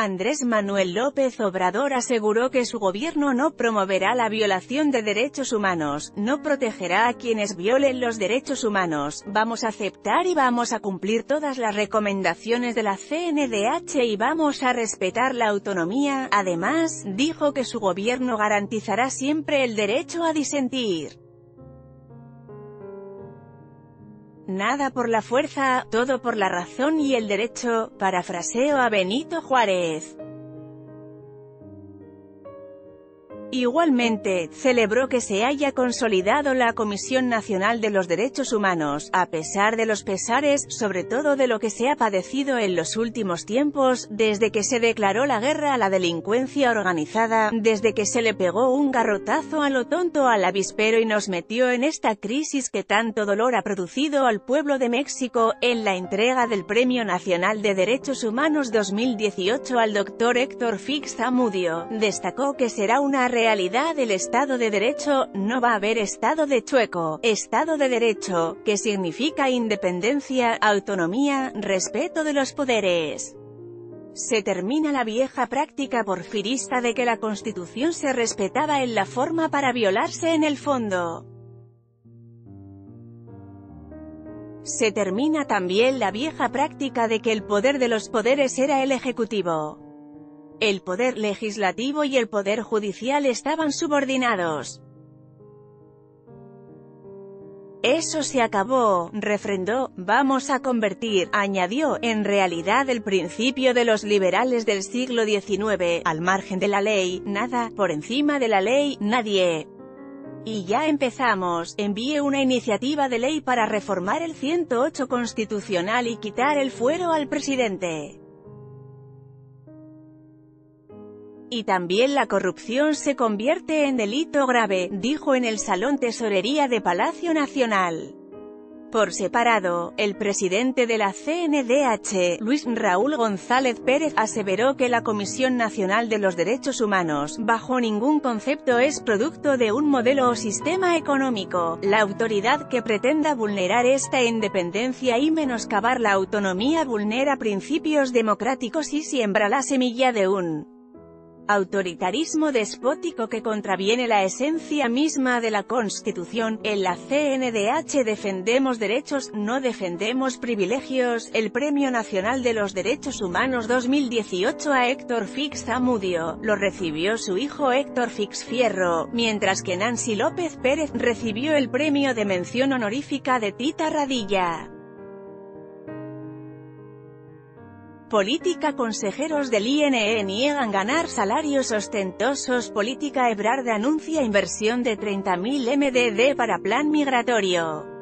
Andrés Manuel López Obrador aseguró que su gobierno no promoverá la violación de derechos humanos, no protegerá a quienes violen los derechos humanos, vamos a aceptar y vamos a cumplir todas las recomendaciones de la CNDH y vamos a respetar la autonomía, además, dijo que su gobierno garantizará siempre el derecho a disentir. Nada por la fuerza, todo por la razón y el derecho, parafraseo a Benito Juárez. Igualmente, celebró que se haya consolidado la Comisión Nacional de los Derechos Humanos, a pesar de los pesares, sobre todo de lo que se ha padecido en los últimos tiempos, desde que se declaró la guerra a la delincuencia organizada, desde que se le pegó un garrotazo a lo tonto al avispero y nos metió en esta crisis que tanto dolor ha producido al pueblo de México, en la entrega del Premio Nacional de Derechos Humanos 2018 al doctor Héctor Fix Zamudio, destacó que será una realidad del Estado de Derecho, no va a haber Estado de chueco, Estado de Derecho, que significa independencia, autonomía, respeto de los poderes. Se termina la vieja práctica porfirista de que la Constitución se respetaba en la forma para violarse en el fondo. Se termina también la vieja práctica de que el poder de los poderes era el Ejecutivo. El poder legislativo y el poder judicial estaban subordinados. Eso se acabó, refrendó, vamos a convertir, añadió, en realidad el principio de los liberales del siglo XIX, al margen de la ley, nada, por encima de la ley, nadie. Y ya empezamos, envíe una iniciativa de ley para reformar el 108 constitucional y quitar el fuero al presidente. Y también la corrupción se convierte en delito grave, dijo en el Salón Tesorería de Palacio Nacional. Por separado, el presidente de la CNDH, Luis Raúl González Pérez, aseveró que la Comisión Nacional de los Derechos Humanos, bajo ningún concepto es producto de un modelo o sistema económico. La autoridad que pretenda vulnerar esta independencia y menoscabar la autonomía vulnera principios democráticos y siembra la semilla de un autoritarismo despótico que contraviene la esencia misma de la Constitución. En la CNDH defendemos derechos, no defendemos privilegios. El Premio Nacional de los Derechos Humanos 2018 a Héctor Fix Zamudio, lo recibió su hijo Héctor Fix Fierro, mientras que Nancy López Pérez recibió el premio de mención honorífica de Tita Radilla. Política Consejeros del INE niegan ganar salarios ostentosos. Política Ebrard anuncia inversión de 30.000 MDD para plan migratorio